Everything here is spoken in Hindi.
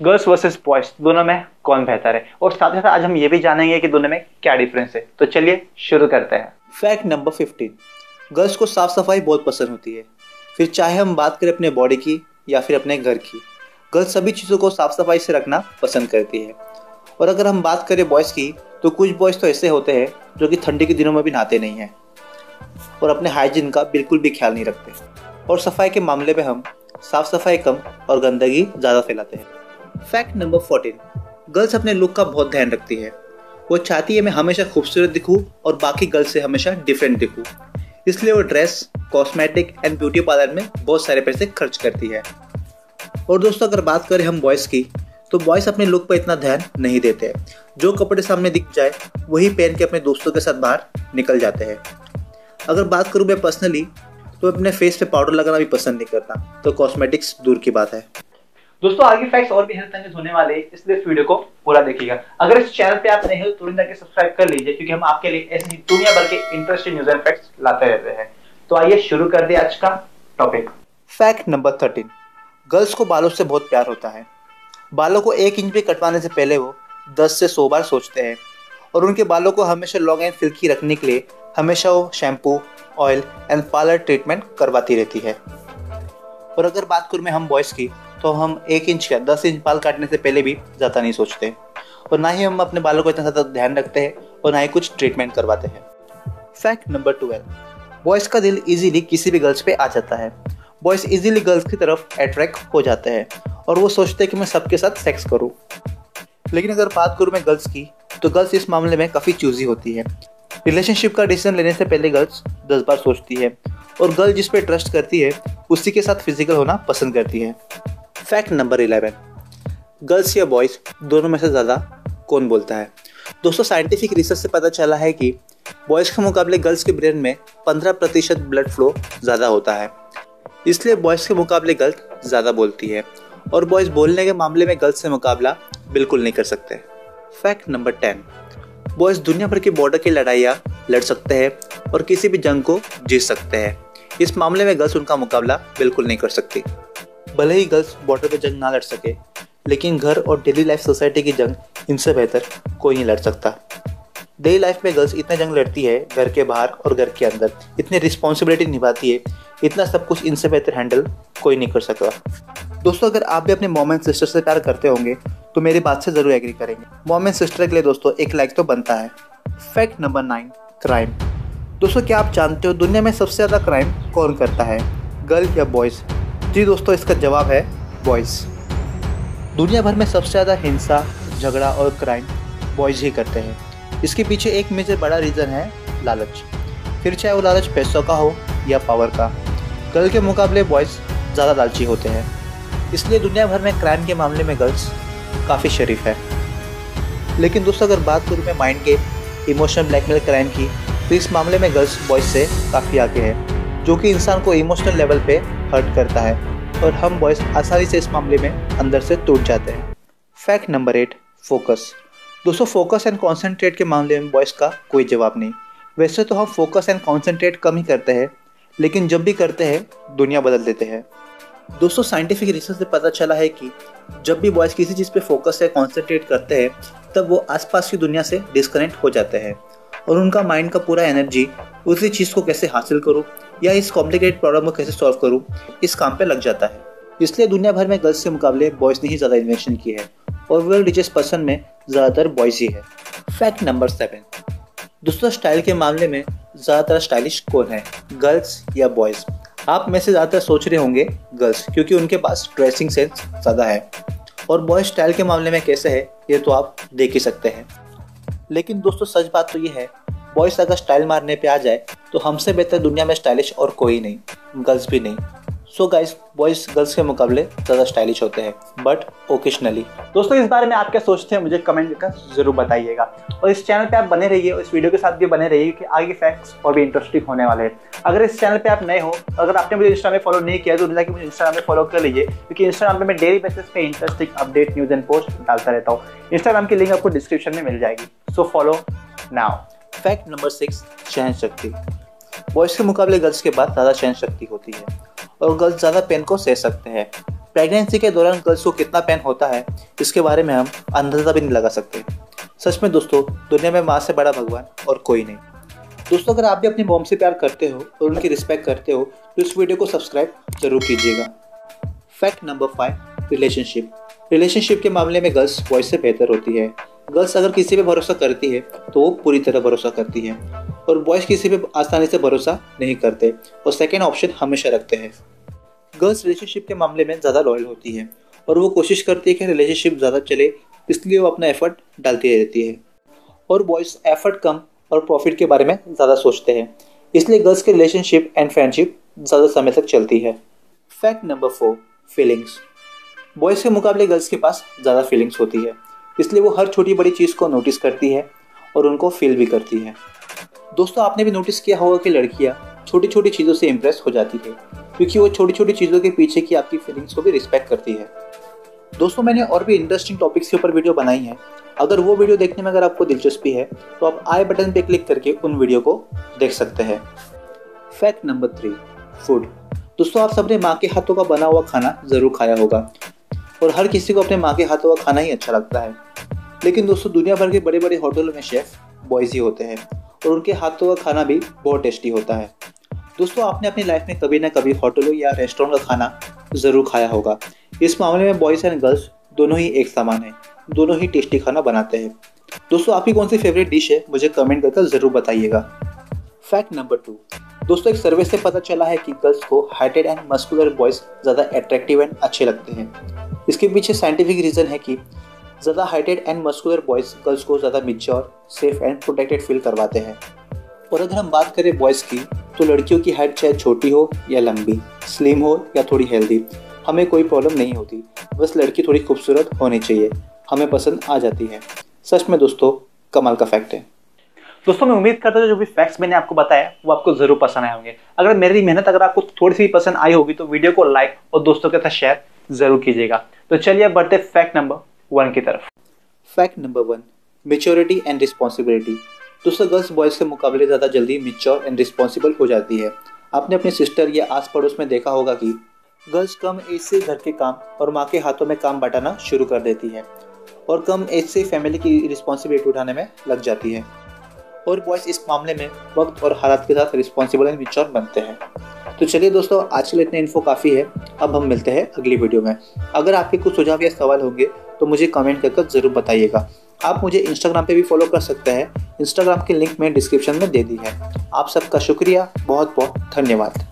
गर्ल्स वर्सेस बॉयज़ दोनों में कौन बेहतर है? और साथ ही साथ आज हम ये भी जानेंगे कि दोनों में क्या डिफरेंस है। तो चलिए शुरू करते हैं। फैक्ट नंबर फिफ्टीन गर्ल्स को साफ़ सफ़ाई बहुत पसंद होती है। फिर चाहे हम बात करें अपने बॉडी की या फिर अपने घर की गर्ल्स सभी चीज़ों को साफ़ सफ़ाई से रखना पसंद करती है। और अगर हम बात करें बॉयज़ की तो कुछ बॉयज़ तो ऐसे होते हैं जो कि ठंडी के दिनों में भी नहाते नहीं हैं। और अपने हाइजीन का बिल्कुल भी ख्याल नहीं रखते। और सफ़ाई के मामले में हम साफ़ सफ़ाई कम और गंदगी ज़्यादा फैलाते हैं। फैक्ट नंबर फोर्टीन गर्ल्स अपने लुक का बहुत ध्यान रखती है। वो चाहती है मैं हमेशा खूबसूरत दिखूँ और बाकी गर्ल्स से हमेशा डिफरेंट दिखूँ। इसलिए वो dress cosmetic and beauty parlour में बहुत सारे पैसे खर्च करती है। और दोस्तों, अगर बात करें हम बॉयज़ की तो बॉयज़ अपने लुक पर इतना ध्यान नहीं देते जो कपड़े सामने दिख जाए, वही पहन के अपने दोस्तों के साथ बाहर निकल जाते हैं। अगर बात करूँ मैं पर्सनली तो अपने फेस पे पाउडर लगाना भी पसंद नहीं करता। तो कॉस्मेटिक्स दूर की बात है। दोस्तों, आगे फैक्ट्स और भी हेल्थ होने वाले इसलिए इस वीडियो को पूरा देखिएगा। अगर इस चैनल पे आप नए हो तुरंत जाके सब्सक्राइब कर लीजिए, क्योंकि हम आपके लिए ऐसी दुनिया भर के इंटरेस्टिंग न्यूज़ एंड फैक्ट्स लाते रहते हैं। तो आइए शुरू कर दे आज का topic fact number thirteen girls को बालों से बहुत प्यार होता है। बालों को एक इंच भी कटवाने से पहले वो दस से सौ बार सोचते हैं। और उनके बालों को हमेशा लॉन्ग एंड सिल्की रखने के लिए हमेशा वो shampoo oil and parlour treatment करवाती रहती है। और अगर बात करूँ मैं हम बॉयज़ की तो हम एक इंच या दस इंच बाल काटने से पहले भी ज़्यादा नहीं सोचते और ना ही हम अपने बालों को इतना ज़्यादा ध्यान रखते हैं और ना ही कुछ ट्रीटमेंट करवाते हैं। फैक्ट नंबर ट्वेल्व बॉयज़ का दिल इजीली किसी भी गर्ल्स पे आ जाता है। बॉयज़ इजीली गर्ल्स की तरफ़ अट्रैक्ट हो जाते हैं और वो सोचते हैं कि मैं सबके साथ सेक्स करूँ। लेकिन अगर बात करूँ मैं गर्ल्स की तो गर्ल्स इस मामले में काफ़ी चूजी होती है। रिलेशनशिप का डिसीज़न लेने से पहले गर्ल्स दस बार सोचती है। और गर्ल जिस पे ट्रस्ट करती है, उसी के साथ फ़िज़िकल होना पसंद करती है। फैक्ट नंबर इलेवन गर्ल्स या बॉयज़ दोनों में से ज़्यादा कौन बोलता है? दोस्तों साइंटिफिक रिसर्च से पता चला है कि बॉयज़ के मुकाबले गर्ल्स के ब्रेन में पंद्रह प्रतिशत ब्लड फ्लो ज़्यादा होता है। इसलिए बॉयज़ के मुकाबले गर्ल्स ज़्यादा बोलती है और बॉयज़ बोलने के मामले में गर्ल्स से मुकाबला बिल्कुल नहीं कर सकते। फैक्ट नंबर टेन बॉयज़ दुनिया भर की बॉर्डर की लड़ाइयाँ लड़ सकते हैं और किसी भी जंग को जीत सकते हैं। इस मामले में गर्ल्स उनका मुकाबला बिल्कुल नहीं कर सकती। भले ही गर्ल्स बॉर्डर पर जंग ना लड़ सके, लेकिन घर और डेली लाइफ सोसाइटी की जंग इनसे बेहतर कोई नहीं लड़ सकता। डेली लाइफ में गर्ल्स इतना जंग लड़ती है, घर के बाहर और घर के अंदर। इतनी रिस्पॉन्सिबिलिटी निभाती है, इतना सब कुछ इनसे बेहतर हैंडल कोई नहीं कर सकता। दोस्तों, अगर आप भी अपने मोम एंड सिस्टर से प्यार करते होंगे तो मेरी बात से ज़रूर एग्री करेंगे। मोम एंड सिस्टर के लिए दोस्तों, एक लाइक तो बनता है। फैक्ट नंबर नाइन क्राइम दोस्तों, क्या आप जानते हो दुनिया में सबसे ज़्यादा क्राइम कौन करता है? गर्ल या बॉयज़ जी दोस्तों, इसका जवाब है बॉयज़ दुनिया भर में सबसे ज़्यादा हिंसा, झगड़ा और क्राइम बॉयज़ ही करते हैं। इसके पीछे एक मेजर बड़ा रीज़न है लालच। फिर चाहे वो लालच पैसों का हो या पावर का गर्ल के मुकाबले बॉयज़ ज़्यादा लालची होते हैं। इसलिए दुनिया भर में क्राइम के मामले में गर्ल्स काफ़ी शरीफ है। लेकिन दोस्तों, अगर बात करूँ मैं माइंड के इमोशनल ब्लैकमेल क्राइम की तो इस मामले में गर्ल्स बॉयज़ से काफ़ी आगे है, जो कि इंसान को इमोशनल लेवल पे हर्ट करता है और हम बॉयज़ आसानी से इस मामले में अंदर से टूट जाते हैं। फैक्ट नंबर एट फोकस दोस्तों फोकस एंड कॉन्सेंट्रेट के मामले में बॉयज़ का कोई जवाब नहीं। वैसे तो हम फोकस एंड कॉन्सेंट्रेट कम ही करते हैं, लेकिन जब भी करते हैं, दुनिया बदल देते हैं। दोस्तों साइंटिफिक रिसर्च से पता चला है कि जब भी बॉयज़ किसी चीज़ पे फोकस या कॉन्सेंट्रेट करते हैं, तब वो आसपास की दुनिया से डिस्कनेक्ट हो जाते हैं और उनका माइंड का पूरा एनर्जी उसी चीज़ को कैसे हासिल करूँ या इस कॉम्प्लिकेटेड प्रॉब्लम को कैसे सॉल्व करूँ, इस काम पर लग जाता है। इसलिए दुनिया भर में गर्ल्स के मुकाबले बॉयज़ ने ही ज़्यादा इन्वेंशन की है और वर्ल्ड रिचेस्ट पर्सन में ज़्यादातर बॉयज़ ही है। फैक्ट नंबर सेवन दोस्तों स्टाइल के मामले में ज़्यादातर स्टाइलिश कौन है गर्ल्स या बॉयज़ आप में से ज़्यादातर सोच रहे होंगे गर्ल्स क्योंकि उनके पास ड्रेसिंग सेंस ज़्यादा है। और बॉय स्टाइल के मामले में कैसे है, ये तो आप देख ही सकते हैं। लेकिन दोस्तों, सच बात तो ये है बॉयज़ अगर स्टाइल मारने पे आ जाए तो हमसे बेहतर दुनिया में स्टाइलिश और कोई नहीं गर्ल्स भी नहीं। सो गाइस बॉयज़ गर्ल्स के मुकाबले ज़्यादा स्टाइलिश होते हैं बट ओकेशनली दोस्तों, इस बारे में आप क्या सोचते हैं, मुझे कमेंट कर ज़रूर बताइएगा। और इस चैनल पे आप बने रहिए, और इस वीडियो के साथ भी बने रहिए, कि आगे फैक्ट्स और भी इंटरेस्टिंग होने वाले हैं। अगर इस चैनल पे आप नए हो, अगर आपने मुझे इंस्टा में फॉलो नहीं किया तो जाकर मुझे इंस्टाग्राम में फॉलो कर लीजिए, क्योंकि इंस्टाग्राम पर मैं डेली बेसिस पे interesting update news and post डालता रहता हूँ। इंस्टाग्राम की लिंक आपको डिस्क्रिप्शन में मिल जाएगी। So follow now fact number six सहन शक्ति। बॉयज़ के मुकाबले गर्ल्स के पास ज़्यादा सहन शक्ति होती है और गर्ल्स ज़्यादा पेन को सह सकते हैं। प्रेगनेंसी के दौरान गर्ल्स को कितना पेन होता है, इसके बारे में हम अंदाज़ा भी नहीं लगा सकते। सच में दोस्तों, दुनिया में माँ से बड़ा भगवान और कोई नहीं। दोस्तों, अगर आप भी अपनी मॉम से प्यार करते हो और उनकी रिस्पेक्ट करते हो तो इस वीडियो को सब्सक्राइब ज़रूर कीजिएगा। Fact number five relationship relationship के मामले में गर्ल्स बॉयज़ से बेहतर होती है। गर्ल्स अगर किसी पे भरोसा करती है तो वो पूरी तरह भरोसा करती है। और बॉयज़ किसी पे आसानी से भरोसा नहीं करते। और सेकेंड ऑप्शन हमेशा रखते हैं। गर्ल्स रिलेशनशिप के मामले में ज़्यादा लॉयल होती है। और वो कोशिश करती है कि रिलेशनशिप ज़्यादा चले, इसलिए वो अपना एफर्ट डालती रहती है। और बॉयज़ एफर्ट कम और प्रॉफिट के बारे में ज़्यादा सोचते हैं। इसलिए गर्ल्स की रिलेशनशिप एंड फ्रेंडशिप ज़्यादा समय तक चलती है। Fact number four feelings boys के मुकाबले गर्ल्स के पास ज़्यादा फीलिंग्स होती है। इसलिए वो हर छोटी बड़ी चीज़ को नोटिस करती है और उनको फील भी करती है। दोस्तों, आपने भी नोटिस किया होगा कि लड़कियाँ छोटी छोटी चीज़ों से इम्प्रेस हो जाती है, क्योंकि वो छोटी छोटी चीज़ों के पीछे की आपकी फीलिंग्स को भी रिस्पेक्ट करती है। दोस्तों, मैंने और भी इंटरेस्टिंग टॉपिक्स के ऊपर वीडियो बनाई है। अगर वो वीडियो देखने में अगर आपको दिलचस्पी है तो आप आई बटन पे क्लिक करके उन वीडियो को देख सकते हैं। फैक्ट नंबर थ्री फ़ूड दोस्तों, आप सबने माँ के हाथों का बना हुआ खाना ज़रूर खाया होगा और हर किसी को अपने माँ के हाथों का खाना ही अच्छा लगता है। लेकिन दोस्तों, दुनिया भर के बड़े बड़े होटलों में शेफ बॉयज़ ही होते हैं और उनके हाथों का खाना भी बहुत टेस्टी होता है। दोस्तों, आपने अपनी लाइफ में कभी ना कभी होटलों या रेस्टोरेंट का खाना ज़रूर खाया होगा। इस मामले में बॉयज़ एंड गर्ल्स दोनों ही एक समान है, दोनों ही टेस्टी खाना बनाते हैं। दोस्तों, आपकी कौन सी फेवरेट डिश है, मुझे कमेंट करके ज़रूर बताइएगा। फैक्ट नंबर टू दोस्तों, एक सर्वे से पता चला है कि गर्ल्स को हाइटेड एंड मस्कुलर बॉयज़ ज़्यादा अट्रैक्टिव एंड अच्छे लगते हैं। इसके पीछे साइंटिफिक रीज़न है कि ज़्यादा heighted and muscular boys girls को ज़्यादा mature safe and protected feel करवाते हैं। और अगर हम बात करें बॉयज़ की तो लड़कियों की हाइट चाहे छोटी हो या लंबी स्लिम हो या थोड़ी हेल्दी हमें कोई प्रॉब्लम नहीं होती। बस लड़की थोड़ी खूबसूरत होनी चाहिए, हमें पसंद आ जाती है। सच में दोस्तों, कमाल का फैक्ट है। दोस्तों, मैं उम्मीद करता हूँ जो भी फैक्ट्स मैंने आपको बताया, वो आपको ज़रूर पसंद आए होंगे। अगर मेरी मेहनत अगर आपको थोड़ी सी पसंद आई होगी तो वीडियो को लाइक और दोस्तों के साथ शेयर ज़रूर कीजिएगा। तो चलिए बढ़ते फैक्ट नंबर वन की तरफ़। Fact number one maturity and responsibility दोस्तों गर्ल्स बॉयज़ के मुकाबले ज़्यादा जल्दी मिच्योर एंड रिस्पॉन्सिबल हो जाती है। आपने अपने सिस्टर या आस पड़ोस में देखा होगा कि गर्ल्स कम एज से घर के काम और माँ के हाथों में काम बटाना शुरू कर देती है और कम एज से फैमिली की रिस्पॉन्सिबिलिटी उठाने में लग जाती है। और बॉयज़ इस मामले में वक्त और हालात के साथ रिस्पॉन्सिबल एंड मिच्योर बनते हैं। तो चलिए दोस्तों, आज के लिए इतने इन्फो काफ़ी है। अब हम मिलते हैं अगली वीडियो में। अगर आपके कुछ सुझाव या सवाल होंगे तो मुझे कमेंट करके ज़रूर बताइएगा। आप मुझे इंस्टाग्राम पे भी फॉलो कर सकते हैं। इंस्टाग्राम की लिंक मैंने डिस्क्रिप्शन में दे दी है। आप सबका शुक्रिया। बहुत बहुत धन्यवाद।